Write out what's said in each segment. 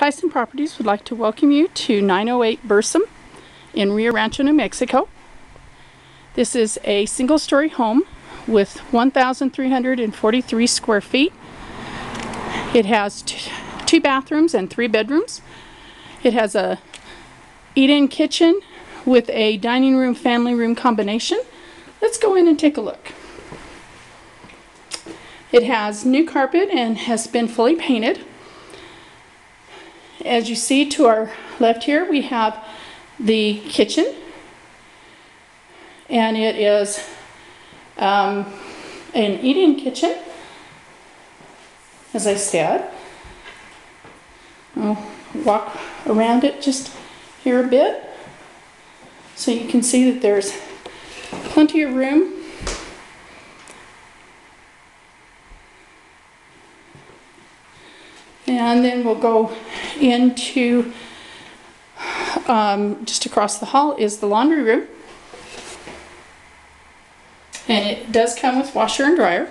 Tyson Properties would like to welcome you to 908 Bursum in Rio Rancho, New Mexico. This is a single-story home with 1,343 square feet. It has two bathrooms and three bedrooms. It has a eat-in kitchen with a dining room family room combination. Let's go in and take a look. It has new carpet and has been fully painted. As you see to our left here, we have the kitchen. And it is um, an eat-in kitchen, as I said. I'll walk around it just here a bit so you can see that there's plenty of room And then we'll go into, um, just across the hall is the laundry room. And it does come with washer and dryer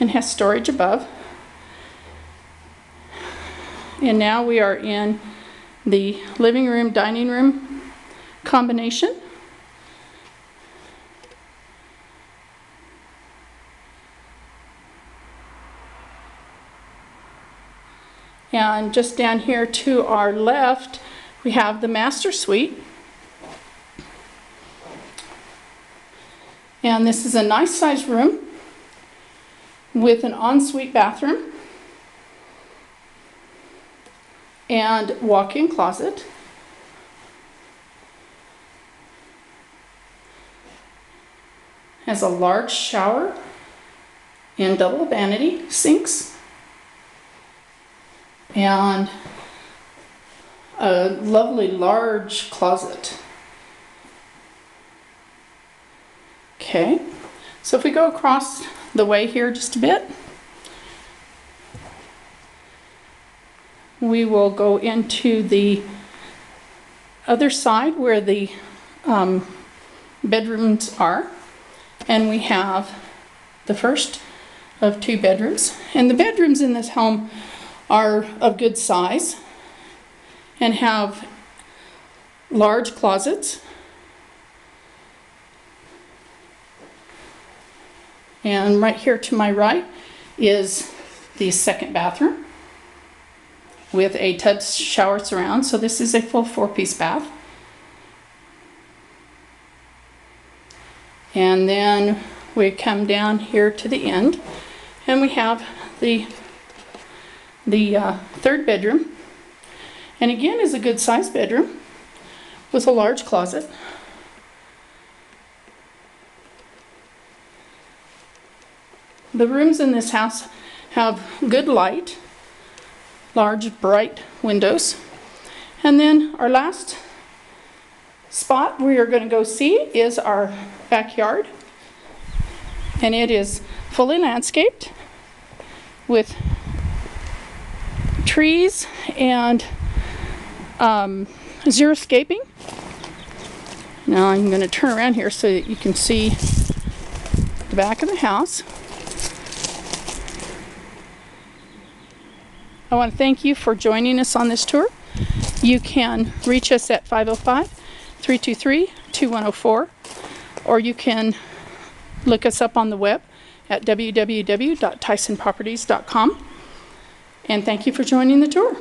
and has storage above. And now we are in the living room, dining room combination. And just down here to our left, we have the master suite. And this is a nice sized room with an ensuite bathroom and walk-in closet. Has a large shower and double vanity sinks and a lovely large closet. Okay, so if we go across the way here just a bit, we will go into the other side where the um, bedrooms are, and we have the first of two bedrooms. And the bedrooms in this home are of good size and have large closets. And right here to my right is the second bathroom with a tub shower surround. So this is a full four-piece bath. And then we come down here to the end and we have the the uh, third bedroom, and again is a good sized bedroom with a large closet. The rooms in this house have good light, large bright windows. And then our last spot we are going to go see is our backyard. And it is fully landscaped with trees and um, xeriscaping. Now I'm going to turn around here so that you can see the back of the house. I want to thank you for joining us on this tour. You can reach us at 505 323 2104 or you can look us up on the web at www.tysonproperties.com. And thank you for joining the tour.